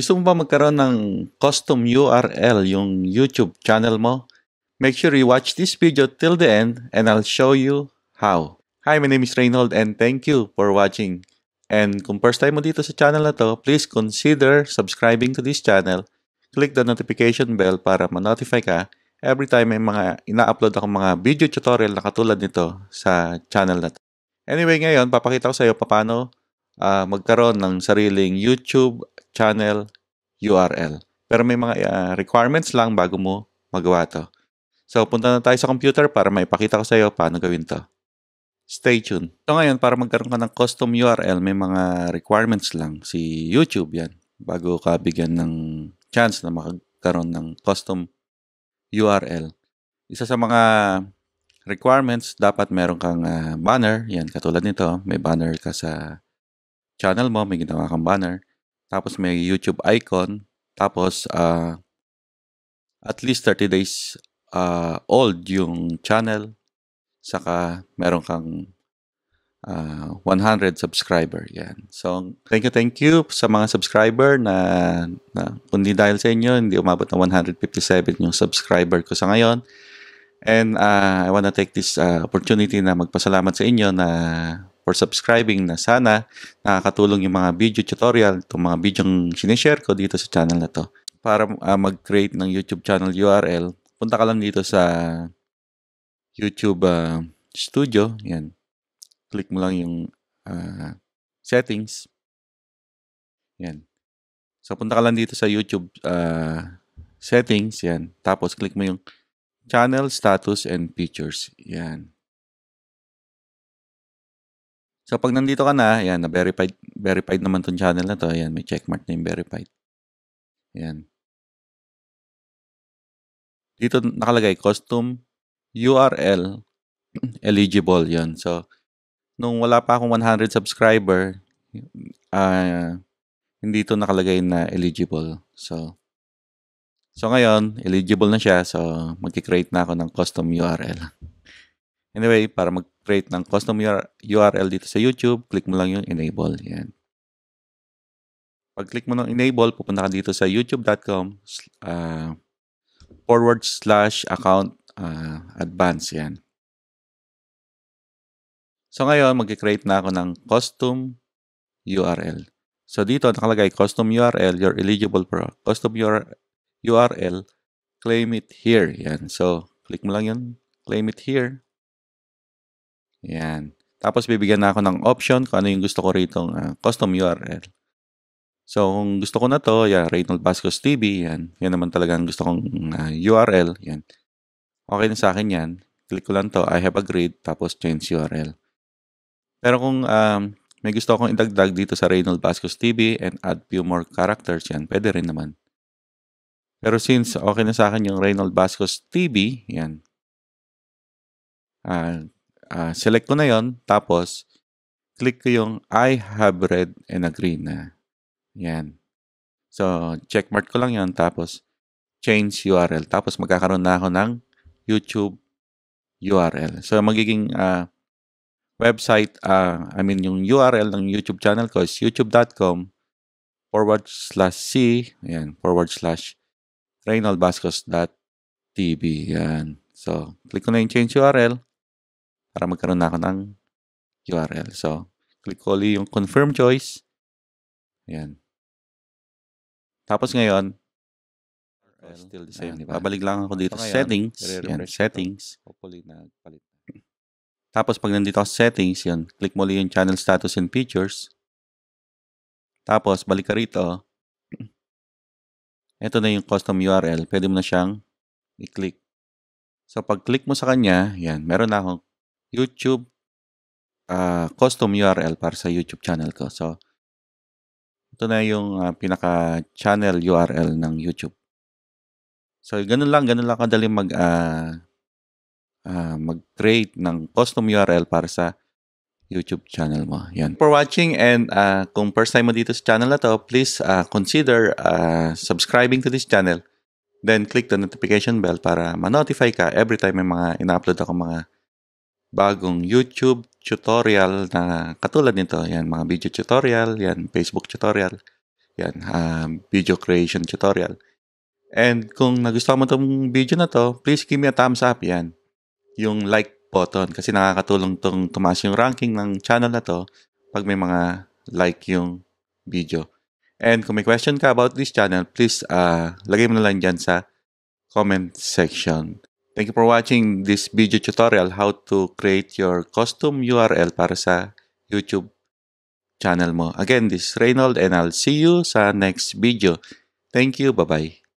Gusto mo ba magkaroon ng custom URL yung YouTube channel mo? Make sure you watch this video till the end and I'll show you how. Hi, my name is Reynold and thank you for watching. And kung first time mo dito sa channel na to, please consider subscribing to this channel. Click the notification bell para ma-notify ka every time may mga ina-upload akong mga video tutorial na katulad nito sa channel na to. Anyway, ngayon, papakita ko sa iyo paano uh, magkaroon ng sariling YouTube channel URL. Pero may mga uh, requirements lang bago mo magawa to. So, punta na tayo sa computer para maipakita ko sa iyo paano gawin to. Stay tuned. So ngayon, para magkaroon ka ng custom URL, may mga requirements lang. Si YouTube yan. Bago ka bigyan ng chance na magkaroon ng custom URL. Isa sa mga requirements, dapat meron kang uh, banner. Yan, katulad nito. May banner ka sa channel mo, may ginawa kang banner. Tapos may YouTube icon. Tapos, uh, at least 30 days uh, old yung channel. Saka meron kang uh, 100 subscriber. Yan. So, thank you, thank you sa mga subscriber na, na kundi dahil sa inyo, hindi umabot na 157 yung subscriber ko sa ngayon. And uh, I want to take this uh, opportunity na magpasalamat sa inyo na for subscribing na sana nakakatulong yung mga video tutorial, itong mga video yung sinishare ko dito sa channel na to. Para uh, mag-create ng YouTube channel URL, punta ka lang dito sa YouTube uh, Studio. Yan. Click mo lang yung uh, settings. Yan. So, punta ka lang dito sa YouTube uh, settings. Yan. Tapos, click mo yung channel status and features. Yan. So, pag nandito ka na, yan, na-verified, verified naman tong channel na to. Ayan, may checkmark na yung verified. Ayan. Dito nakalagay, custom URL eligible yon So, nung wala pa akong 100 subscriber, uh, hindi ito nakalagay na eligible. So, so ngayon, eligible na siya. So, mag-create na ako ng custom URL. Anyway, para mag create ng custom URL dito sa YouTube, click mo lang yung enable. Yan. Pag-click mo ng enable, pupunta ka dito sa youtube.com uh, forward slash account uh, advance. Yan. So ngayon, mag-create na ako ng custom URL. So dito, nakalagay custom URL, you're eligible for custom URL, claim it here. Yan. So, click mo lang yun, claim it here. Yan. Tapos bibigyan na ako ng option kung ano yung gusto ko rito uh, custom URL. So kung gusto ko na to, yeah, Reynold Bascos TV, yan. Yan naman talaga ang gusto kong uh, ah, URL, yan. Okay na sa akin yan. Click ko lang to, I have agreed, tapos change URL. Pero kung um, may gusto akong idagdag dito sa Reynold Bascos TV and add few more characters yan, pwede rin naman. Pero since okay na sa akin yung Reynold Bascos TV, yan. Uh, uh, select ko na yon tapos click ko yung I have read and agree na. Yan. So, checkmark ko lang yon tapos change URL. Tapos magkakaroon na ako ng YouTube URL. So, magiging uh, website, uh, I mean yung URL ng YouTube channel ko is youtube.com forward slash C, yan, forward slash reynaldbascos.tv. Yan. So, click ko na yung change URL para magkaroon na ako ng URL. So, click ko ulit yung confirm choice. Ayan. Tapos ngayon, still the same, diba? Babalik lang ako dito sa settings. Yan, settings. Hopefully, nagpalit. Tapos, pag nandito ako sa settings, yan, click mo ulit yung channel status and features. Tapos, balik ka rito. Ito na yung custom URL. Pwede mo na siyang i-click. So, pag click mo sa kanya, yan, meron na akong YouTube uh, custom URL para sa YouTube channel ko. So, ito na yung uh, pinaka-channel URL ng YouTube. So, ganun lang, ganun lang kadali mag, uh, uh, mag-create ng custom URL para sa YouTube channel mo. Yan. For watching and uh, kung first time mo dito sa channel na to, please uh, consider uh, subscribing to this channel. Then click the notification bell para ma-notify ka every time may mga ina-upload ako mga bagong YouTube tutorial na katulad nito. Yan, mga video tutorial, yan, Facebook tutorial. Yan, ah, video creation tutorial. And kung nagustuhan mo tong video na to, please give me a thumbs up yan. Yung like button kasi nakakatulong tong tumaas yung ranking ng channel na to pag may mga like yung video. And kung may question ka about this channel, please uh, lagay mo na lang dyan sa comment section. Thank you for watching this video tutorial how to create your custom URL para sa YouTube channel mo. Again, this is Reynold and I'll see you sa next video. Thank you. Bye-bye.